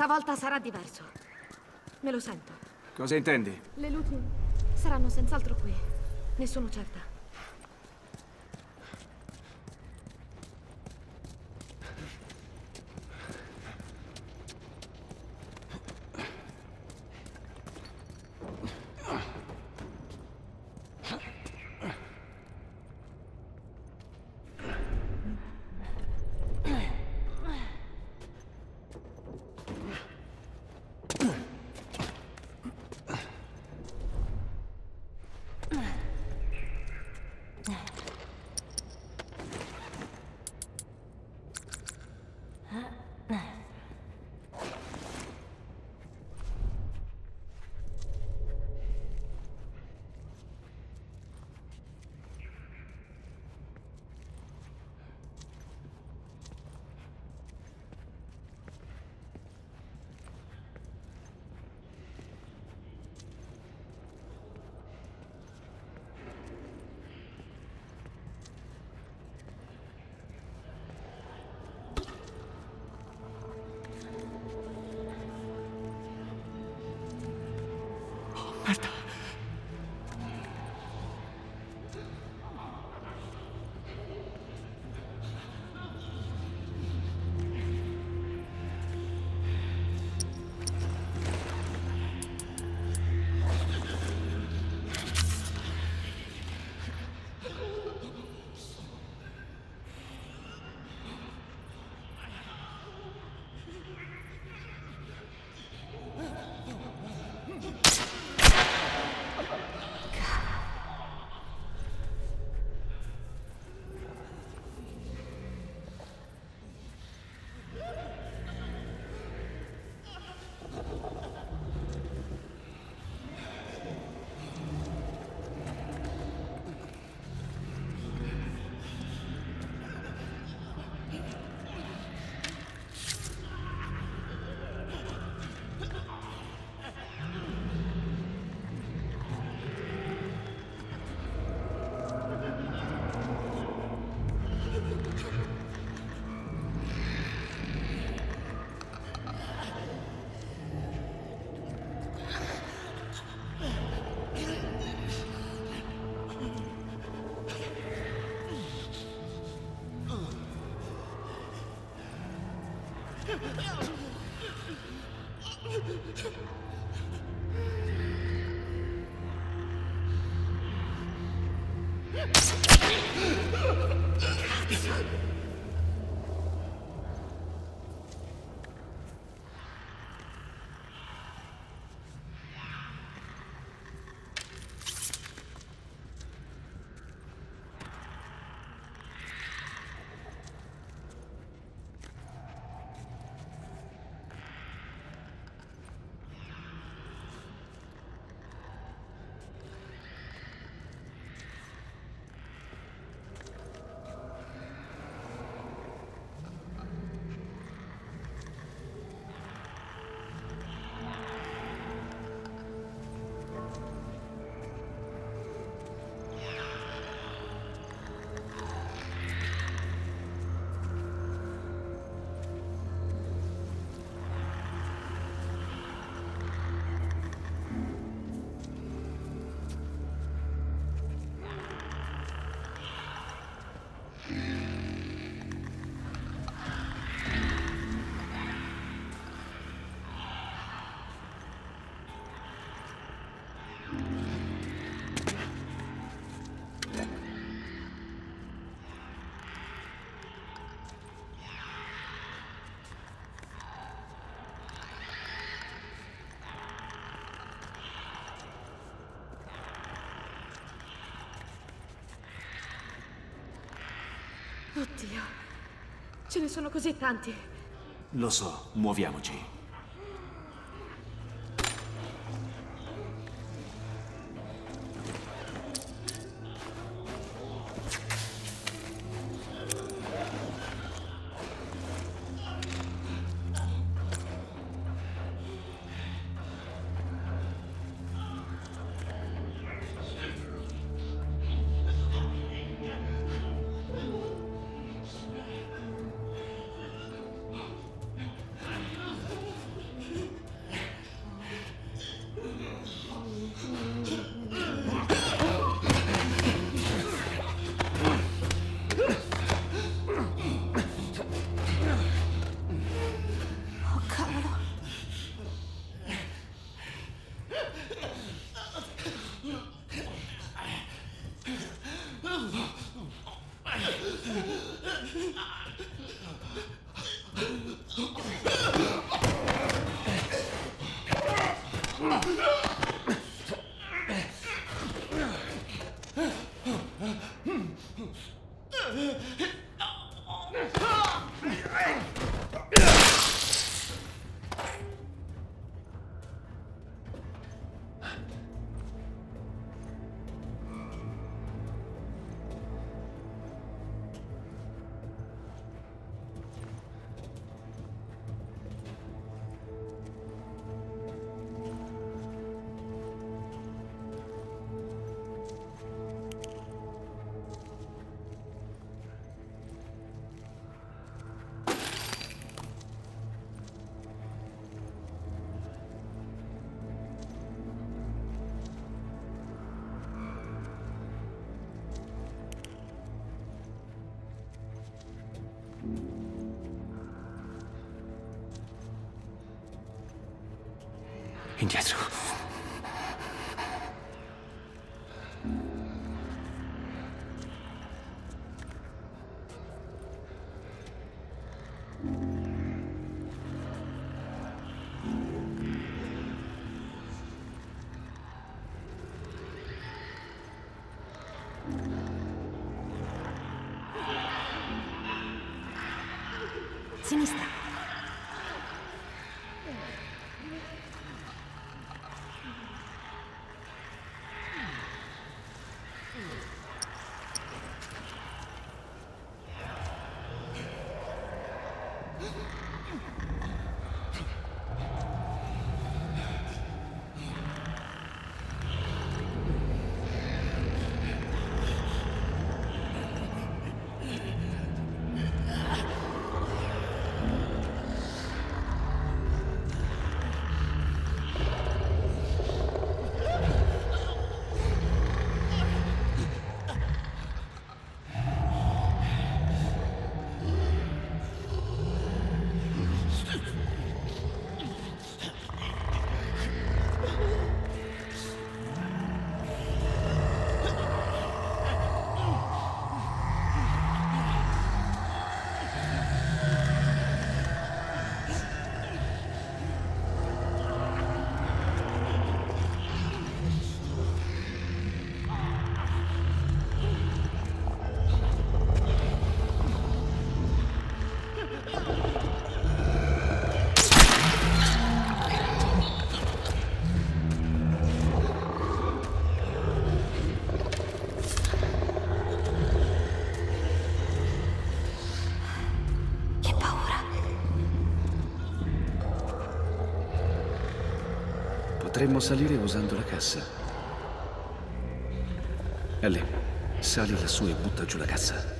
Stavolta sarà diverso. Me lo sento. Cosa intendi? Le luci saranno senz'altro qui. Ne sono certa. 不要啊啊啊啊啊 Oddio. Ce ne sono così tanti. Lo so, muoviamoci. Indietro. Sinistra. Potremmo salire usando la cassa. Ellie, sali lassù e butta giù la cassa.